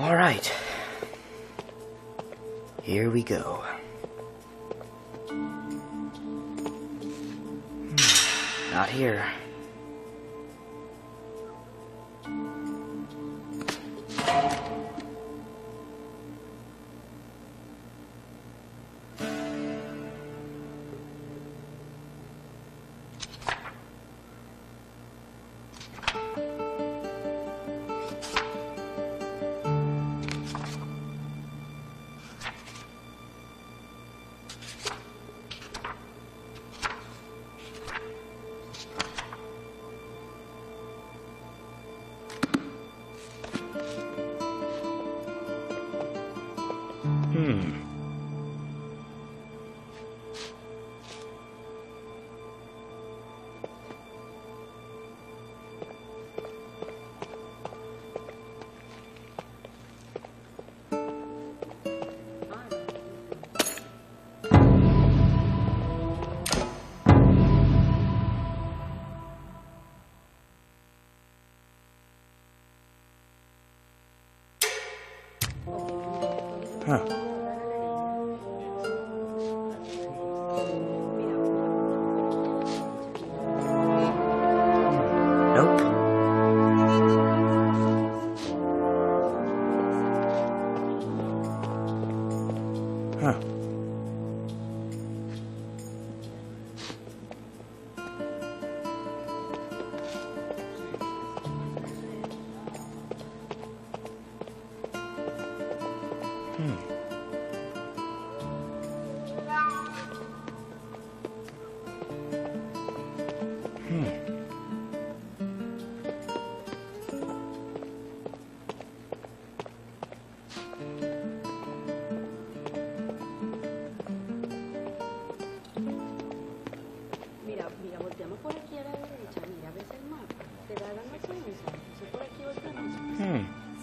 All right. Here we go. Hmm. Not here.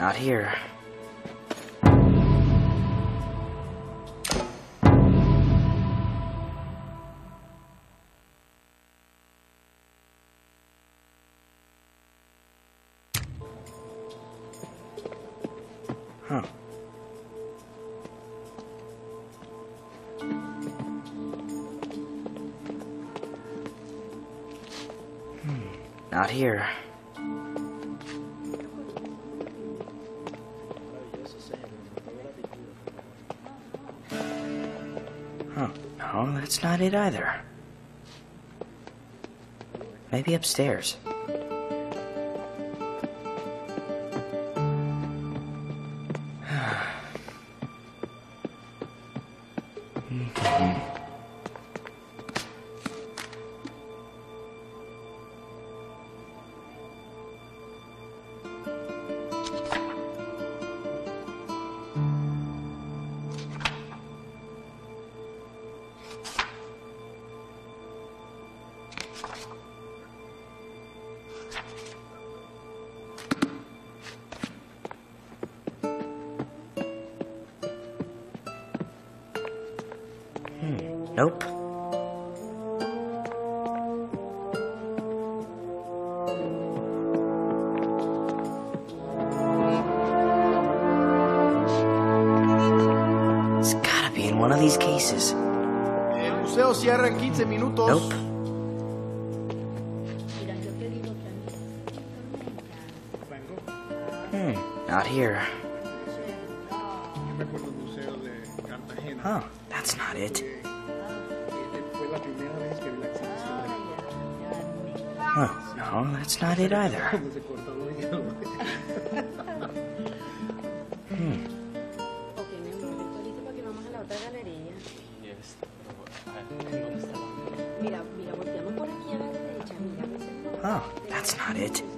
Not here. it either. Maybe upstairs. pieces. El museo cierra en 15 minutos. Nope. Hmm, not here. Huh, that's not it. Huh, no, that's not it either. hmm. That's not it.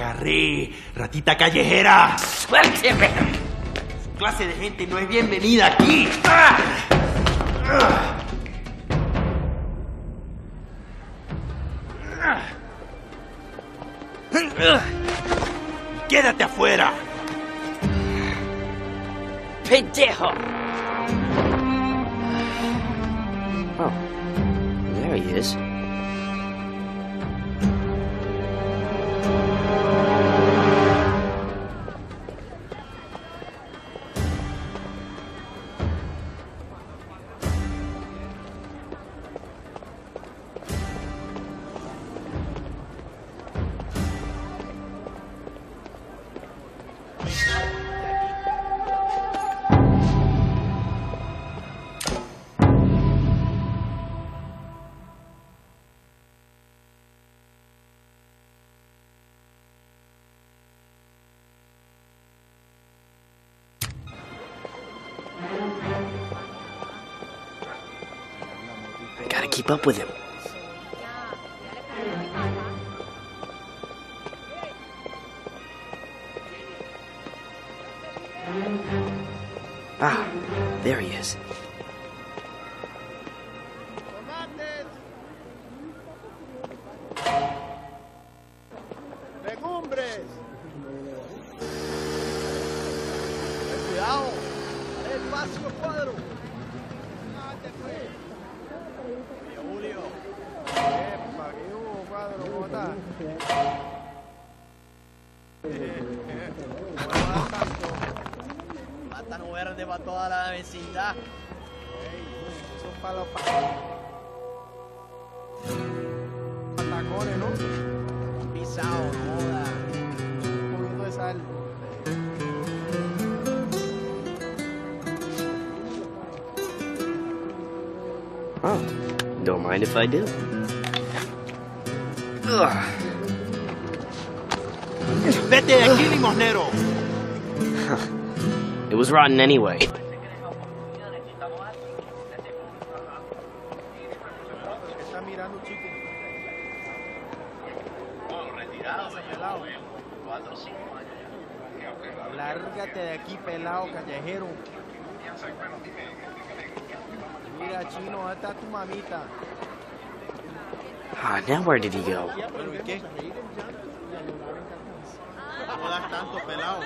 Agarré, ratita callejera. Suélteme. Su clase de gente no es bienvenida aquí. ¡Ah! ¡Ah! ¡Ah! Quédate afuera. Pendejo. Oh, there he is. Gotta keep up with him. Ah, there he is. Verde para toda la vecindad. Eso es para los pa- patacones, ¿no? Pisado, joda. Un poquito de sal. Oh, don't mind if I do. Ugh. Vete de aquí, limosnero. It was rotten anyway. ¿Qué está mirando, chico? Lárgate de aquí, pelado, callejero. Mira, chino, ¿dónde está tu mamita? Ah, now where did he go? Bueno, ¿y qué? No das tanto pelado.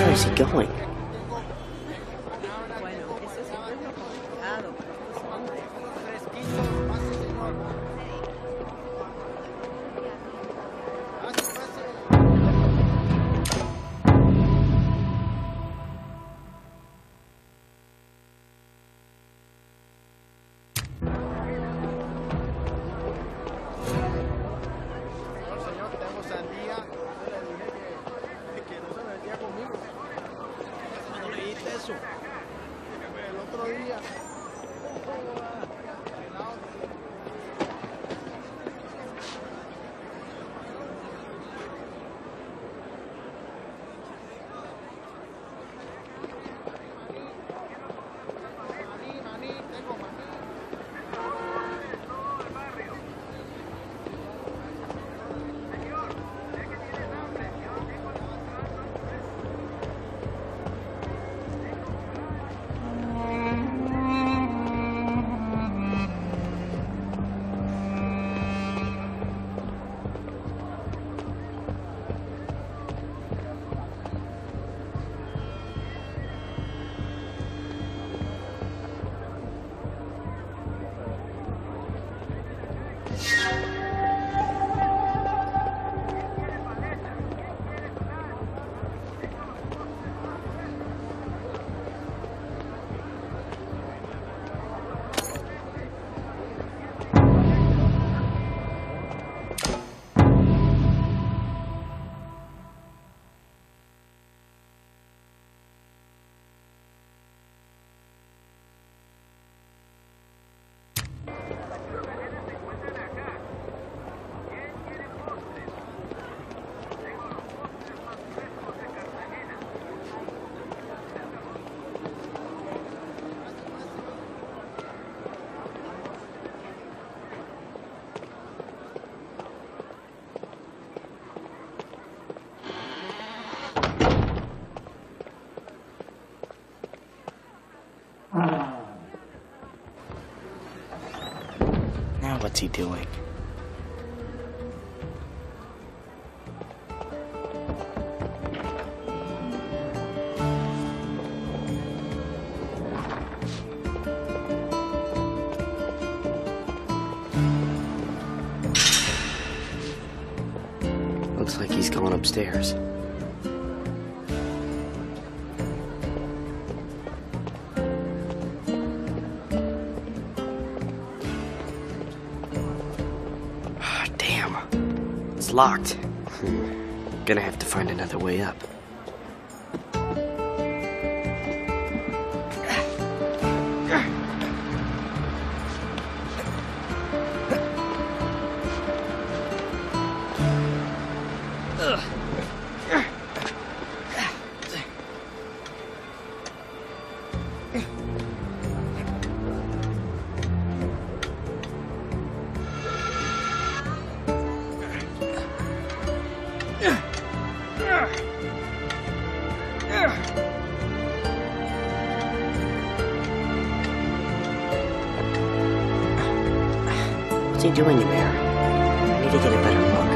Where is he going? He doing? Looks like he's going upstairs. Locked. Gonna have to find another way up. What's he doing in there? I need to get a better look.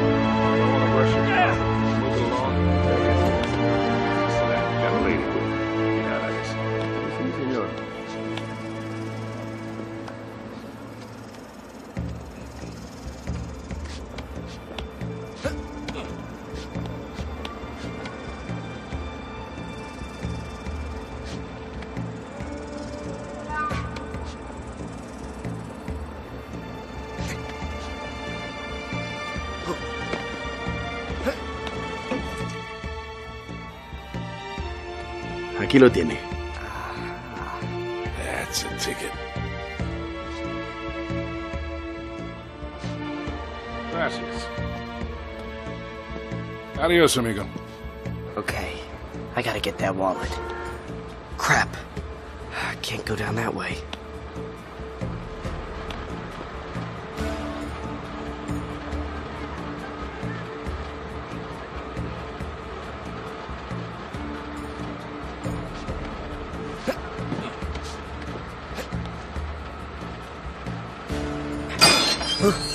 Aquí lo tiene. That's a ticket. Gracias. Adios, amigo. Okay, I gotta get that wallet. Crap. I can't go down that way. Huh?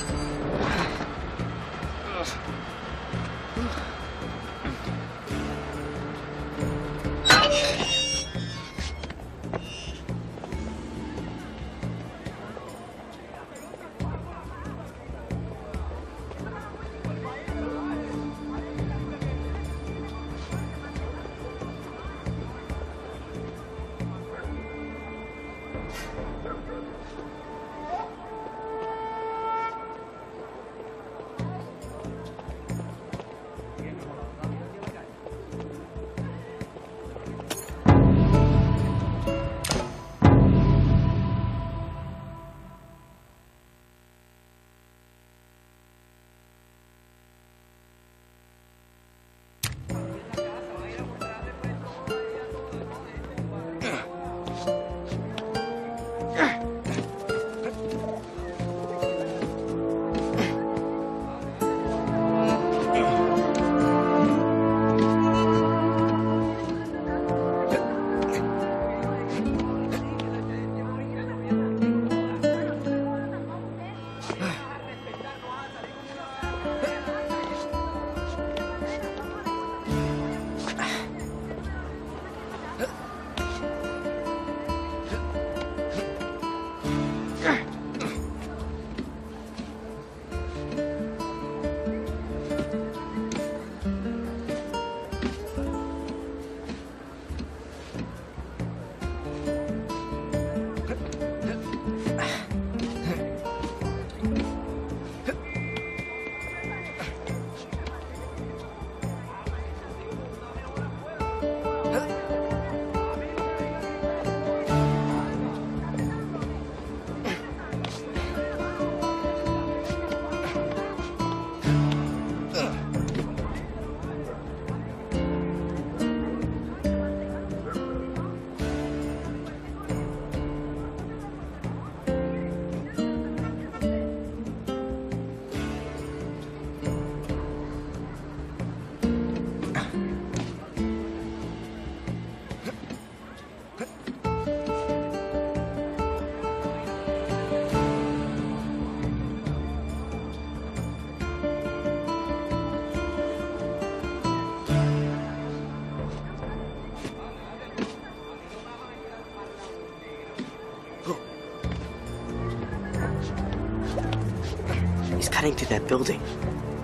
Heading through that building.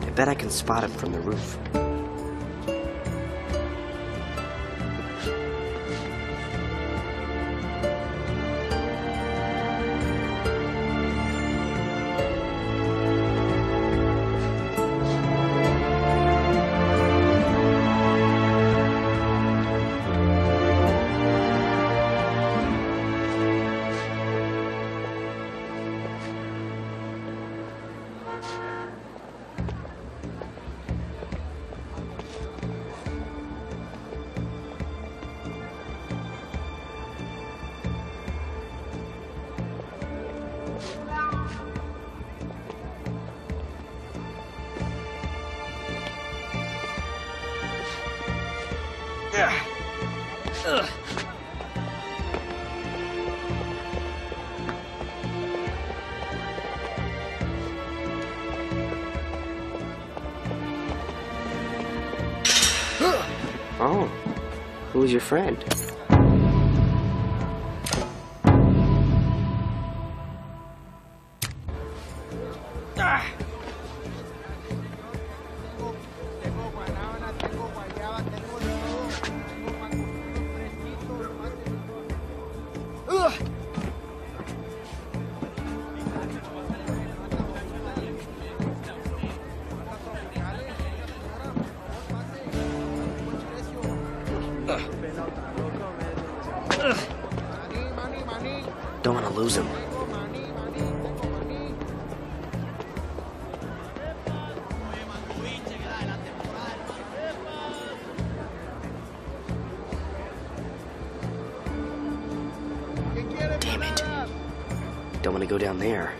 I bet I can spot him from the roof. Oh, who's your friend? Down there.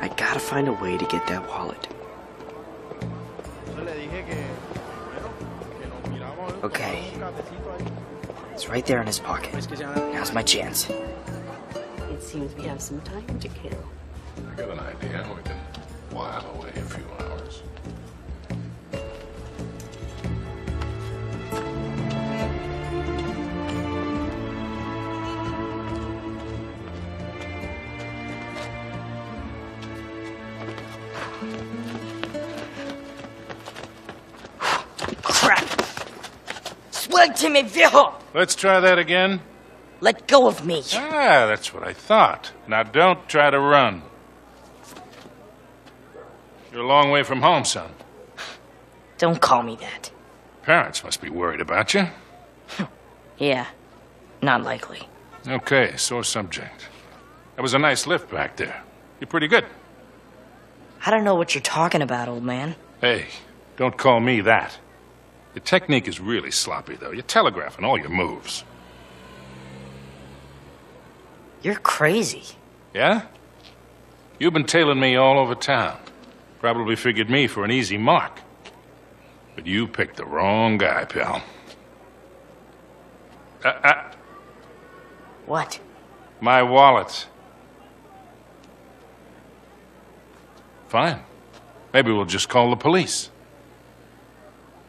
I gotta find a way to get that wallet. Yo le dije que, bueno, que nos miramos. Okay. un cafecito ahí. It's right there in his pocket. Now's my chance. It seems we have some time to kill. I got an idea. We can while away if you hours. Viejo! Let's try that again. Let go of me. Ah, that's what I thought. Now don't try to run. You're a long way from home, son. Don't call me that. Parents must be worried about you. Yeah, not likely. Okay, sore subject. That was a nice lift back there. You're pretty good. I don't know what you're talking about, old man. Hey, don't call me that. Your technique is really sloppy, though. You're telegraphing all your moves. You're crazy. Yeah? You've been tailing me all over town. Probably figured me for an easy mark. But you picked the wrong guy, pal. Uh, uh, What? my wallet. Fine. Maybe we'll just call the police.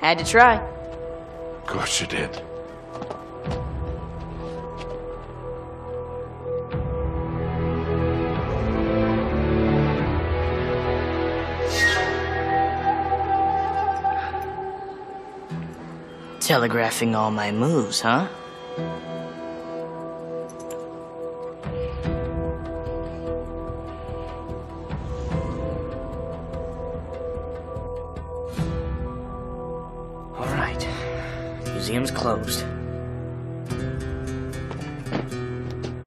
Had to try. Of course you did. Telegraphing all my moves, huh? Closed.